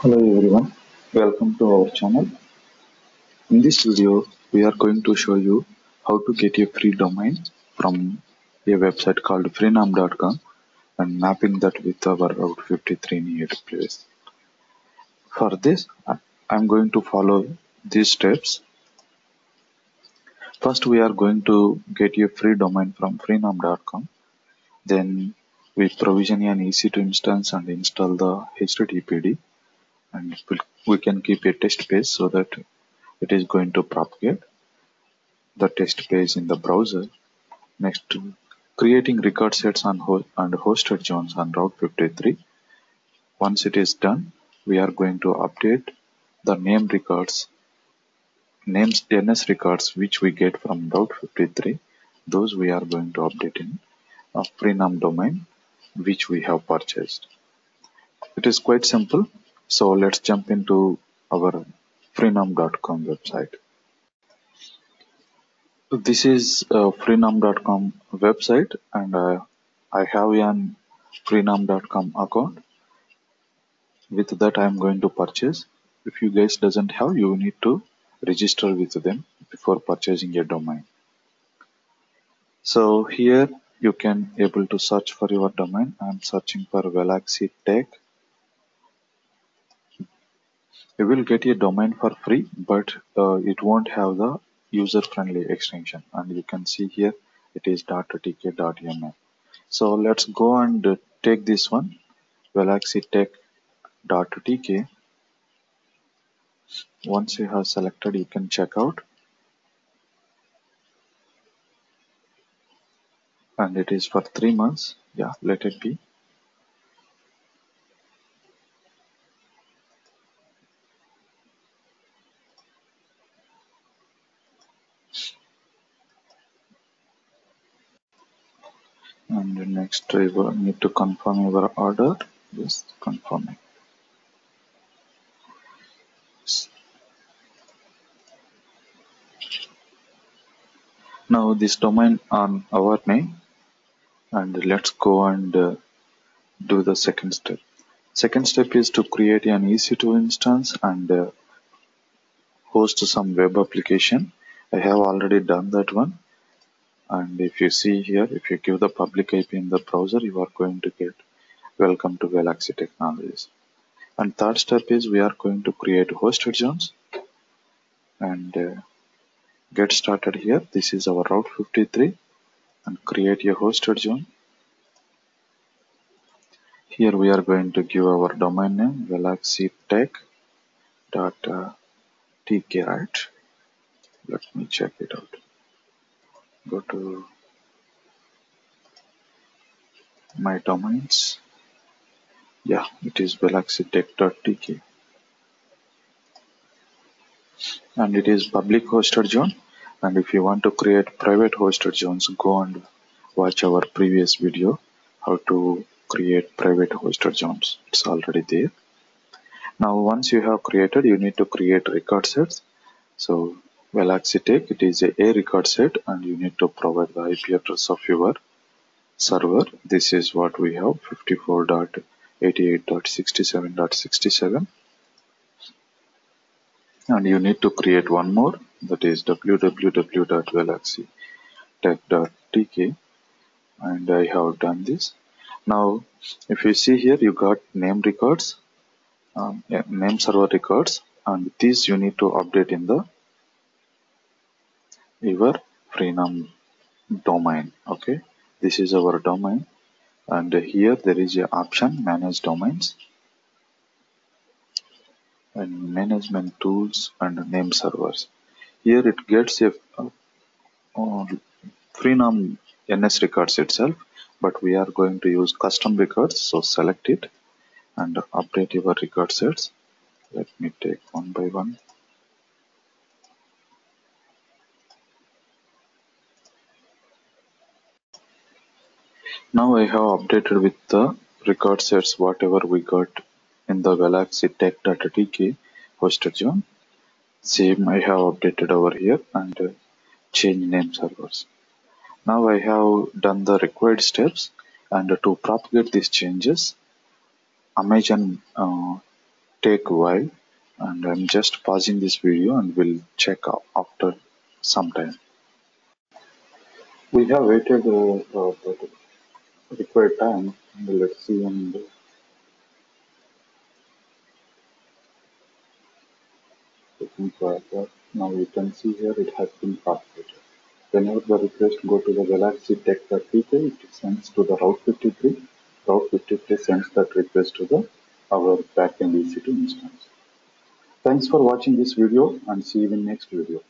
Hello everyone, welcome to our channel. In this video, we are going to show you how to get a free domain from a website called freenom.com and mapping that with our Route 53 native place. For this, I'm going to follow these steps. First, we are going to get a free domain from freenom.com. Then we provision an EC2 instance and install the HTTPD and we'll- can keep a test page so that it is going to propagate the test page in the browser. Next, creating record sets on ho- and hosted zones on Route 53. Once it is done, we are going to update the name records, names NS records which we get from Route 53. Those we are going to update in a Freenom domain which we have purchased. It is quite simple. So let's jump into our freenom.com website. This is a freenom.com website and uh, I have an freenom.com account. With that I am going to purchase. If you guys doesn't have, you need to register with them before purchasing a domain. So here you can able to search for your domain. I am searching for Valaxy Tech. You will get a domain for free, but uh, it won't have the user-friendly extension. And you can see here it is .tk.ml. So let's go and take this one, valaxytech.tk. Once you have selected, you can check out. And it is for three months. Yeah, let it be. And next, we will need to confirm your order. Just confirm it. Now this domain on our name, and let's go and uh, do the second step. Second step is to create an EC2 instance and uh, host some web application. I have already done that one. And if you see here, if you give the public IP in the browser, you are going to get welcome to Valaxy Technologies. And third step is we are going to create hosted zones and uh, get started here. This is our Route 53 and create a hosted zone. Here we are going to give our domain name valaxytech.tk, right? Let me check it out. Go to my domains. Yeah, it is valaxytech.tk and it is public hosted zone. And if you want to create private hosted zones, go and watch our previous video how to create private hosted zones. It's already there. Now, once you have created, you need to create record sets. So, Valaxy Tech, it is a, a record set and you need to provide the IP address of your server. This is what we have 54.88.67.67 and you need to create one more that is www.valaxytech.tk and I have done this. Now, if you see here, you got name records, um, yeah, name server records, and these you need to update in the your Freenom domain. Okay, this is our domain, and here there is a option manage domains and management tools and name servers. Here it gets a uh, uh, NS records itself, but we are going to use custom records. So select it and update your record sets. Let me take one by one. Now I have updated with the record sets whatever we got in the Valaxy Tech.tk hosted zone. Same I have updated over here and uh, change name servers. Now I have done the required steps and to propagate these changes, Amazon uh, take a while and I'm just pausing this video and we'll check after some time. We have waited uh, uh, required time and let's see looking further. Now you can see here it has been populated. Whenever the request go to the Valaxy Tech.tk, it sends to the Route 53. Route 53 sends that request to the our backend EC2 instance. Thanks for watching this video and see you in next video.